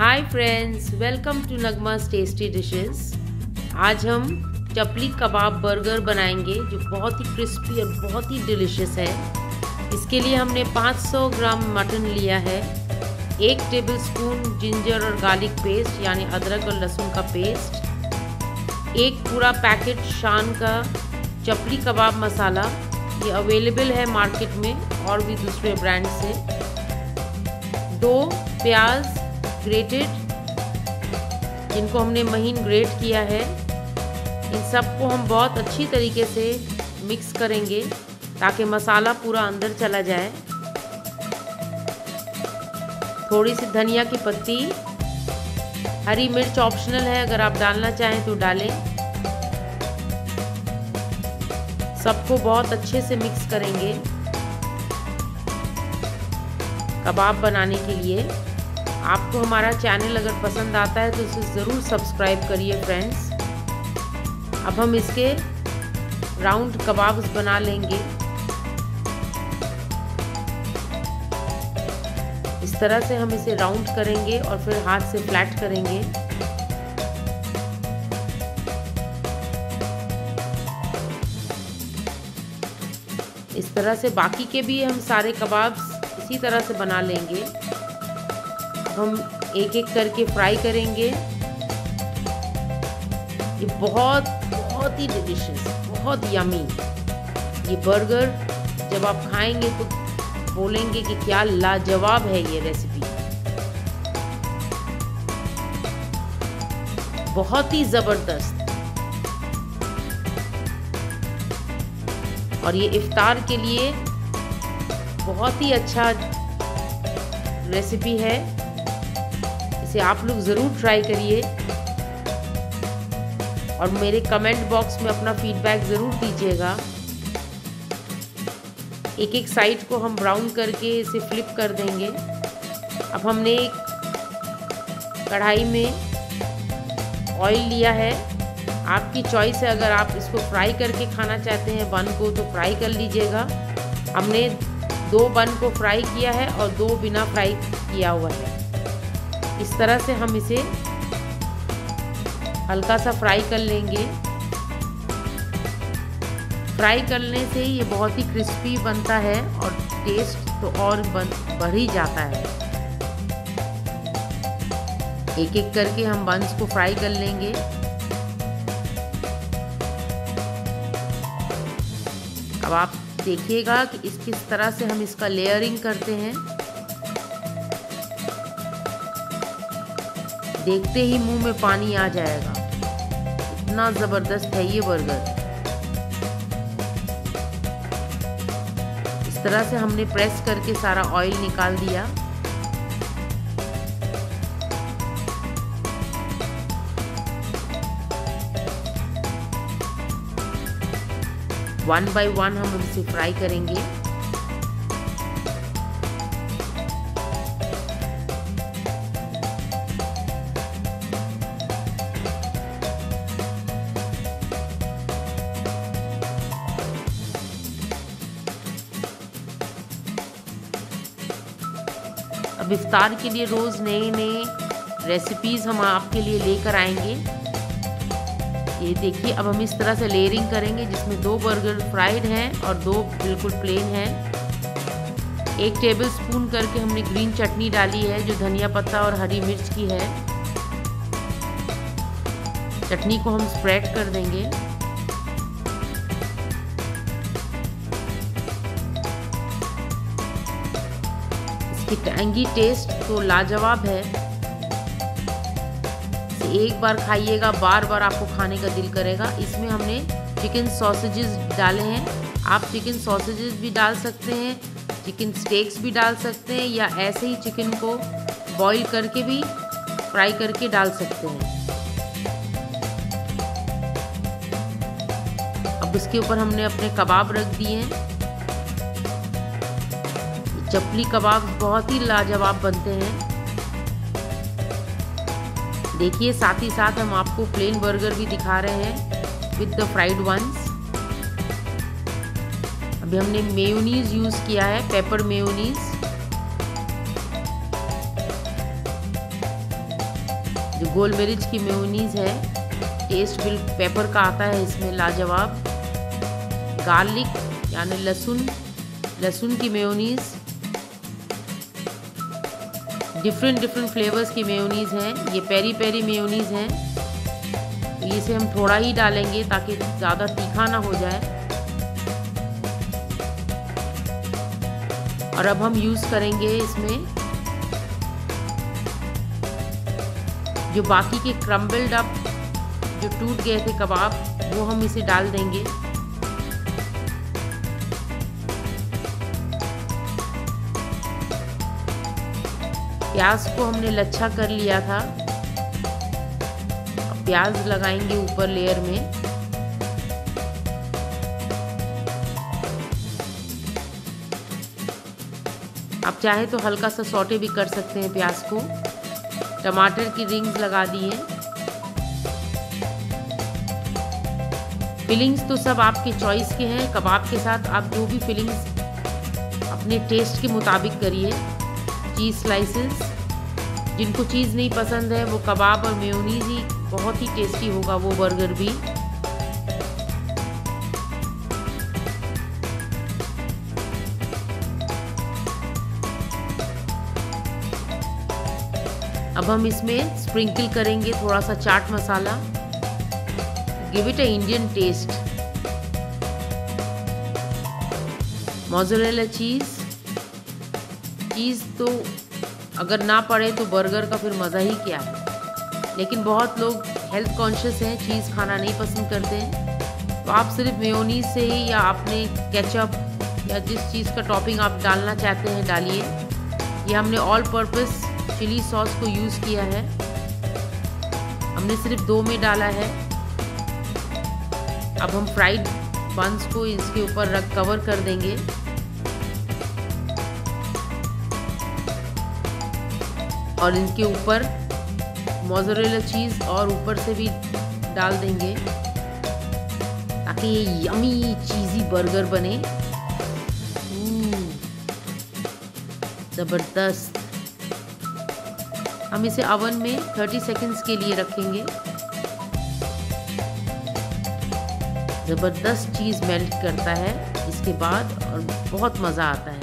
Hi friends welcome to Nagma's tasty dishes आज हम चपली कबाब burger बनाएँगे, जो बहुत ही क्रिस्पी और बहुत ही डिलिशियस है। इसके लिए हमने 500 ग्राम मटन लिया है, एक टेबल स्पून जिंजर और गार्लिक पेस्ट यानी अदरक और लहसुन का पेस्ट एक पूरा पैकेट शान का चपली कबाब मसाला, ये अवेलेबल है मार्केट में और भी दूसरे ब्रांड से, दो प्याज ग्रेटेड जिनको हमने महीन ग्रेट किया है, इन सबको हम बहुत अच्छी तरीके से मिक्स करेंगे ताकि मसाला पूरा अंदर चला जाए। थोड़ी सी धनिया की पत्ती, हरी मिर्च ऑप्शनल है, अगर आप डालना चाहें तो डालें। सबको बहुत अच्छे से मिक्स करेंगे कबाब बनाने के लिए। आपको हमारा चैनल अगर पसंद आता है तो इसे ज़रूर सब्सक्राइब करिए फ्रेंड्स अब हम इसके राउंड कबाब्स बना लेंगे। इस तरह से हम इसे राउंड करेंगे और फिर हाथ से फ्लैट करेंगे। इस तरह से बाकी के भी हम सारे कबाब्स इसी तरह से बना लेंगे। हम एक एक करके फ्राई करेंगे। ये बहुत बहुत ही डिलिशियस बहुत यमी ये बर्गर जब आप खाएँगे तो बोलेंगे कि क्या लाजवाब है ये रेसिपी बहुत ही ज़बरदस्त। और ये इफ्तार के लिए बहुत ही अच्छा रेसिपी है। इसे आप लोग ज़रूर ट्राई करिए। और मेरे कमेंट बॉक्स में अपना फीडबैक ज़रूर दीजिएगा। एक एक साइड को हम ब्राउन करके इसे फ्लिप कर देंगे। अब हमने एक कढ़ाई में ऑयल लिया है। आपकी चॉइस है, अगर आप इसको फ्राई करके खाना चाहते हैं बन को तो फ्राई कर लीजिएगा। हमने दो बन को फ्राई किया है और दो बिना फ्राई किया हुआ है। इस तरह से हम इसे हल्का सा फ्राई कर लेंगे। फ्राई करने से ये बहुत ही क्रिस्पी बनता है और टेस्ट तो और बढ़ ही जाता है। एक एक करके हम बंस को फ्राई कर लेंगे। अब आप देखिएगा कि इस किस तरह से हम इसका लेयरिंग करते हैं। देखते ही मुँह में पानी आ जाएगा। इतना ज़बरदस्त है ये बर्गर। इस तरह से हमने प्रेस करके सारा ऑयल निकाल दिया। वन बाय वन हम इसे फ्राई करेंगे। अब इफ्तार के लिए रोज़ नए नए रेसिपीज़ हम आपके लिए लेकर आएँगे। ये देखिए, अब हम इस तरह से लेयरिंग करेंगे जिसमें दो बर्गर फ्राइड हैं और दो बिल्कुल प्लेन हैं। एक टेबल स्पून करके हमने ग्रीन चटनी डाली है, जो धनिया पत्ता और हरी मिर्च की है। चटनी को हम स्प्रेड कर देंगे। इसकी टैंगी टेस्ट तो लाजवाब है। एक बार खाइएगा, बार बार आपको खाने का दिल करेगा। इसमें हमने चिकन सॉसेजेस डाले हैं। आप चिकन सॉसेजेस भी डाल सकते हैं चिकन स्टेक्स भी डाल सकते हैं, या ऐसे ही चिकन को बॉईल करके भी फ्राई करके डाल सकते हैं। अब इसके ऊपर हमने अपने कबाब रख दिए हैं। चपली कबाब बहुत ही लाजवाब बनते हैं। देखिए, साथ ही साथ हम आपको प्लेन बर्गर भी दिखा रहे हैं विद द फ्राइड वंस अभी हमने मेयोनीज यूज़ किया है पेपर मेयोनीज जो गोल मिर्च की मेयोनीज है टेस्ट बिल पेपर का आता है इसमें लाजवाब। गार्लिक यानी लहसुन लहसुन की मेयोनीज डिफरेंट डिफरेंट फ्लेवर्स की मेयोनीज हैं। ये पेरी पेरी मेयोनीज हैं। इसे हम थोड़ा ही डालेंगे ताकि ज़्यादा तीखा ना हो जाए। और अब हम यूज़ करेंगे इसमें जो बाकी के क्रम्बल्ड अप जो टूट गए थे कबाब, वो हम इसे डाल देंगे। प्याज को हमने लच्छा कर लिया था। प्याज लगाएँगे ऊपर लेयर में। आप चाहे तो हल्का सा सोटे भी कर सकते हैं प्याज को। टमाटर की रिंग्स लगा दिए फिलिंग्स तो सब आपके चॉइस के हैं। कबाब के साथ आप जो भी फिलिंग्स अपने टेस्ट के मुताबिक करिए। चीज़ स्लाइसेस जिनको चीज़ नहीं पसंद है, वो कबाब और मेयोनीज ही बहुत ही टेस्टी होगा वो बर्गर भी। अब हम इसमें स्प्रिंकल करेंगे थोड़ा सा chaat masala. Give it a Indian taste mozzarella cheese cheese तो अगर ना पड़े तो बर्गर का फिर मज़ा ही क्या है? लेकिन बहुत लोग हेल्थ कॉन्शियस हैं चीज़ खाना नहीं पसंद करते हैं। तो आप सिर्फ़ मेयोनीज से ही या आपने केचप या जिस चीज़ का टॉपिंग आप डालना चाहते हैं, डालिए। ये हमने ऑल पर्पस चिली सॉस को यूज़ किया है। हमने सिर्फ़ दो में डाला है। अब हम फ्राइड बंस को इसके ऊपर रख कवर कर देंगे। और इनके ऊपर मोजरेला चीज़ और ऊपर से भी डाल देंगे ताकि ये यमी चीज़ी बर्गर बने। ज़बरदस्त। हम इसे अवन में 30 सेकंड्स के लिए रखेंगे। ज़बरदस्त चीज़ मेल्ट करता है, इसके बाद और बहुत मज़ा आता है।